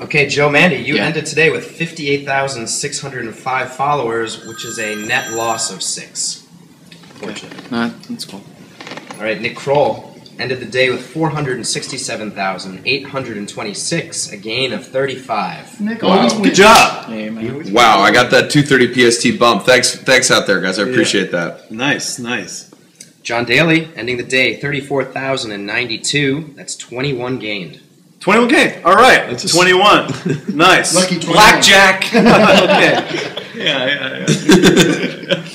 Okay, Joe Mande, you Yeah. ended today with 58,605 followers, which is a net loss of six. Unfortunately. Nah, that's cool. All right, Nick Kroll ended the day with 467,826, a gain of 35. Nick, Wow. Good win. job. Hey. Wow, I got that 230 PST bump. Thanks, thanks out there, guys. I appreciate that. Nice, nice. Jon Daly ending the day 34,092. That's 21 gained. 21 game. All right. That's a s- 21. nice. Lucky 21. Blackjack. okay. Yeah, yeah, yeah.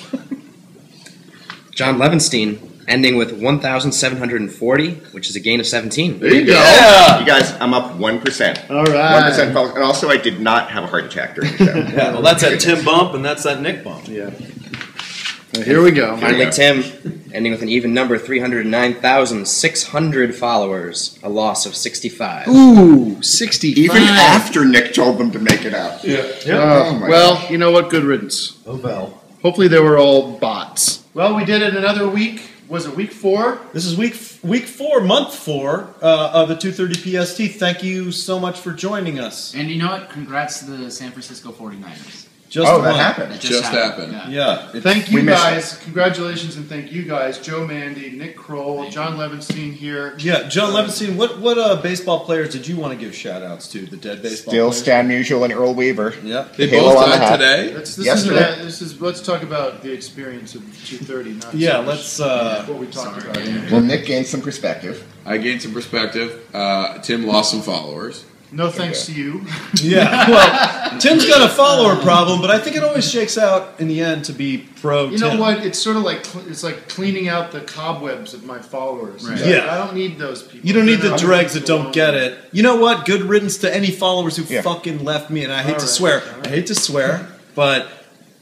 John Levenstein ending with 1,740, which is a gain of 17. There you go. Yeah. You guys, I'm up 1%. All right. 1% follow- And also, I did not have a heart attack during the show. Yeah, well, that's that Tim bump and that's that Nick bump. Yeah. Now, here we go. Finally, Tim ending with an even number 309,600 followers, a loss of 65. Ooh, 65. Even after Nick told them to make it up. Oh, Oh, my well, you know what? Good riddance. Oh, well. Hopefully they were all bots. Well, we did it another week. Was it week four? This is week week four, month four uh, of the 230 PST. Thank you so much for joining us. And you know what? Congrats to the San Francisco 49ers. Just Oh, that one. happened. That Just happened. Yeah. Yeah. Thank you missed guys. Congratulations and thank you guys. Joe Mande, Nick Kroll, John Levenstein here. Yeah, John Levenstein, what what uh, baseball players did you want to give shout outs to? The dead baseball Still players? Stan Musial and Earl Weaver. Yeah. They Halo both on the died today. Let's, this, Yesterday. is, uh, this is let's talk about the experience of 230. Not Yeah, so let's, uh, what we talked sorry. about. Well, Nick gained some perspective. I gained some perspective. Uh, Tim lost some followers. No thanks to you. Yeah. Well, Tim's got a follower problem, but I think it always shakes out in the end to be pro. You know Tim. what? It's sort of like cl- it's like cleaning out the cobwebs of my followers. Right. Like, Yeah. I don't need those people. You don't need They're the dregs that don't get it. You know what? Good riddance to any followers who Yeah. fucking left me, and I hate All to swear. all right. I hate to swear, but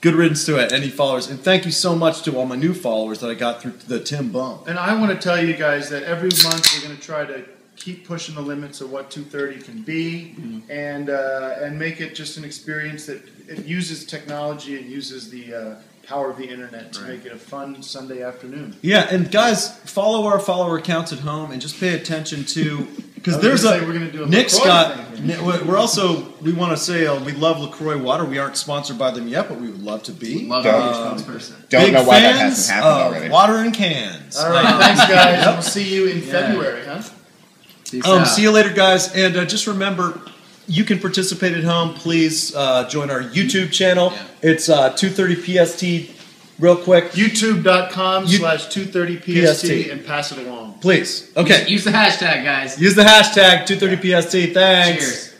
good riddance to it, any followers. And thank you so much to all my new followers that I got through the Tim bump. And I want to tell you guys that every month we're going to try to keep pushing the limits of what 230 can be, and uh, and make it just an experience that it uses technology and uses the uh, power of the internet to make it a fun Sunday afternoon. Yeah, and guys, follow our follower accounts at home and just pay attention to because there's gonna a say we're gonna do a Nick's LaCroix got. thing here. We're also we want to say uh, we love Lacroix water. We aren't sponsored by them yet, but we would love to be. Love Don't. our. Don't know why that hasn't happened already. Water in cans. All right, thanks guys. We'll see you in Yeah. February, huh? Peace Um, out. see you later, guys. And uh, just remember, you can participate at home. Please uh, join our YouTube channel. Yeah. It's uh, 230 PST. Real quick, YouTube.com You- slash 230PST PST. and pass it along. please. Okay. Use the hashtag, guys. Use the hashtag 230 PST. Thanks. Cheers.